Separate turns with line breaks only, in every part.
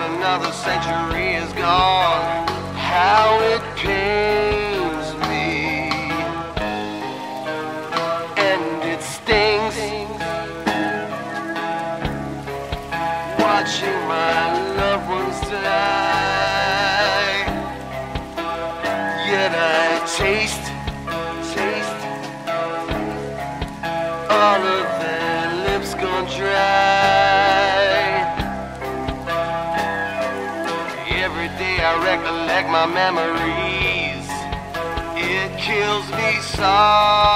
another century is gone. How it pains me, and it stings watching my loved ones die. Yet I taste. my memories. It kills me soft.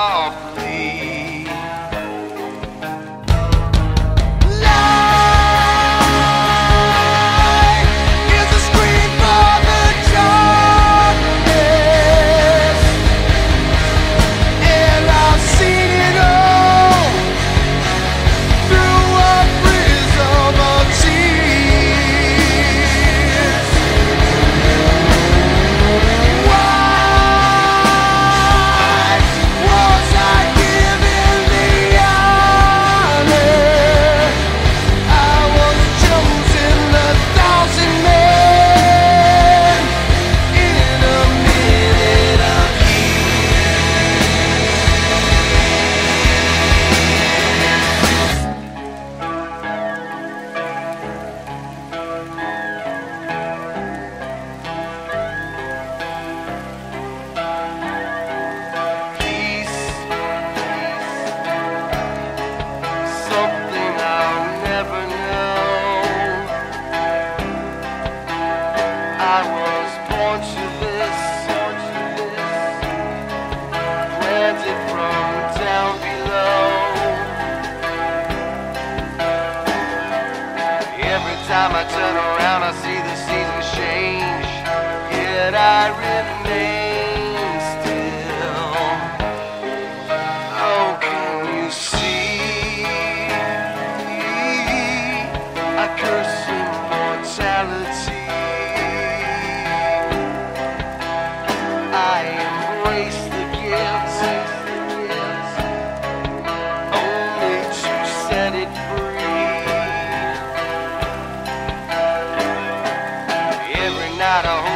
time I turn around, I see the seasons change. Yet I remain. got a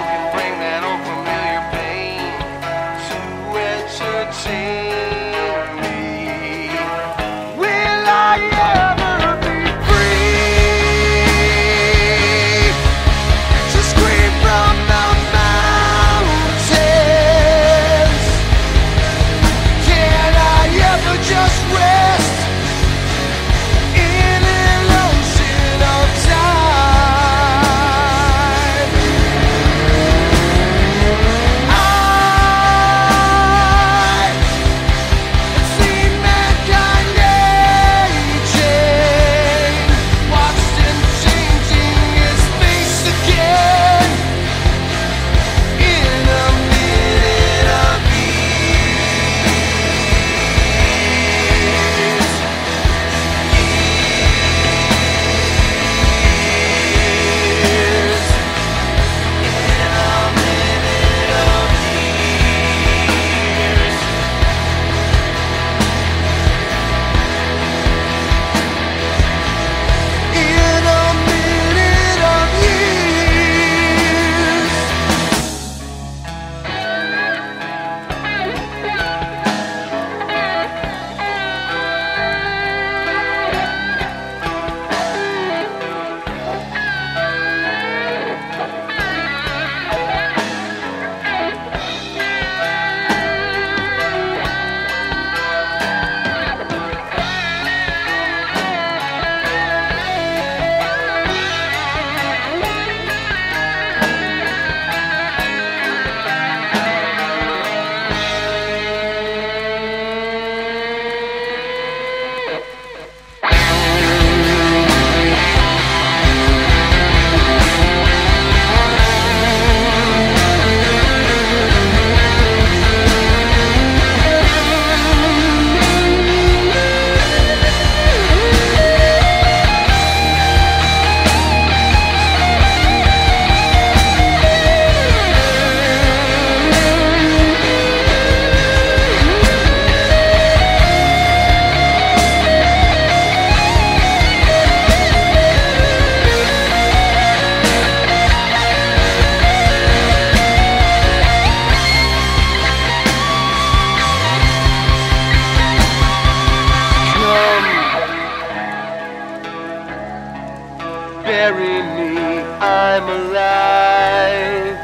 bury me, I'm alive.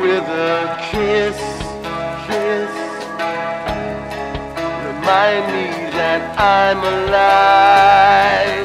With a kiss, kiss, remind me that I'm alive.